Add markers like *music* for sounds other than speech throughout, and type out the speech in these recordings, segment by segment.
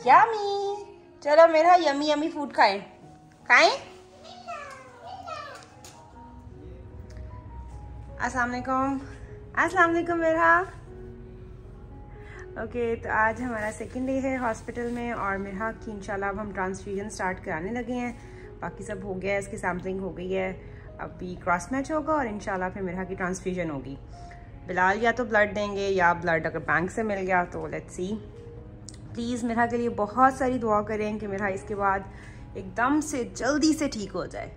Yummy चलो मेरा yummy yummy food खाएँ। खाएँ? अस्सलाम वालेकुम अस्सलाम वालेकुम मेरा। ओके तो आज हमारा सेकेंड डे है हॉस्पिटल में और मेरा की इंशाल्लाह अब हम ट्रांसफ्यूजन स्टार्ट कराने लगे हैं। बाकी सब हो गया है, इसकी सैम्पलिंग हो गई है। अभी क्रॉस मैच होगा और इंशाल्लाह फिर मेरा की ट्रांसफ्यूजन होगी। बिलाल या तो ब्लड देंगे या ब्लड अगर बैंक से मिल गया तो लेट्स सी प्लीज़ मेरा के लिए बहुत सारी दुआ करें कि मेरा इसके बाद एकदम से जल्दी से ठीक हो जाए.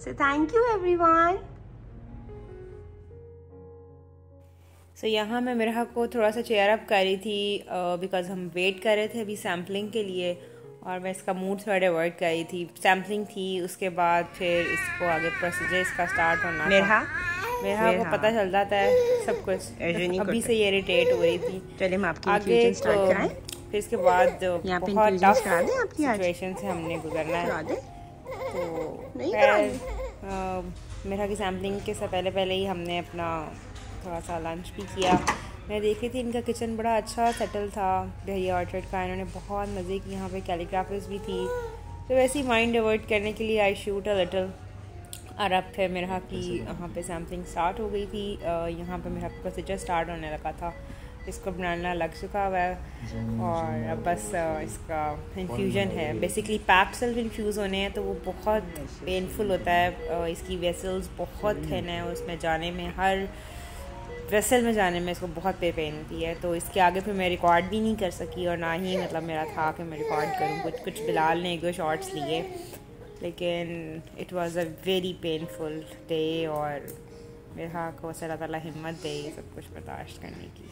So thank you everyone so यहाँ मैं मेरा को थोड़ा सा चेयर अप कर रही थी बिकॉज़ uh, हम वेट कर रहे थे अभी सैम्पलिंग के लिए और मैं इसका मूड थोड़ा डाइवर्ट कर रही थी. सैम्पलिंग थी उसके बाद फिर इसको आगे प्रोसीजर इसका स्टार्ट होना मेरा? मेरा को पता चल जाता है सब कुछ। *laughs* अभी से ये इरिटेट हो रही थी। चलिए मैं आपकी आगे स्टार्ट कराएँ। फिर इसके बाद *laughs* बहुत टफ सिचुएशन से हमने गुजरना है। तो खैर मेरा की सैम्पलिंग के से पहले पहले ही हमने अपना थोड़ा सा लंच भी किया। मैं देख रही थी इनका किचन बड़ा अच्छा सेटल था। दहिया ऑर्चर्ड का इन्होंने बहुत मज़े की यहाँ पे कैलीग्राफर्स भी थी। तो वैसे ही माइंड डिवर्ट करने के लिए आई शूट अ लिटल और अब फिर मेरा की यहाँ पे सैम्पलिंग स्टार्ट हो गई थी। यहाँ पे मेरा प्रोसीजर स्टार्ट होने लगा था। इसको बनाना लग चुका हुआ है और अब बस इसका इन्फ्यूजन है। बेसिकली पैप सेल्फ इन्फ्यूज़ होने हैं तो वो बहुत पेनफुल होता है। इसकी वेसल्स बहुत थिन है। उसमें जाने में हर वेसल में जाने में इसको बहुत पे पेन होती है। तो इसके आगे फिर मैं रिकॉर्ड भी नहीं कर सकी और ना ही मतलब मेरा था कि मैं रिकॉर्ड करूँ। कुछ कुछ बिलाल ने एक दो शॉर्ट्स लिए। लेकिन it was a very painful day और मेरे को अल्लाह हिम्मत दे सब कुछ बर्दाश्त करने की।